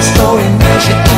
store in Michigan. Life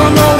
don't know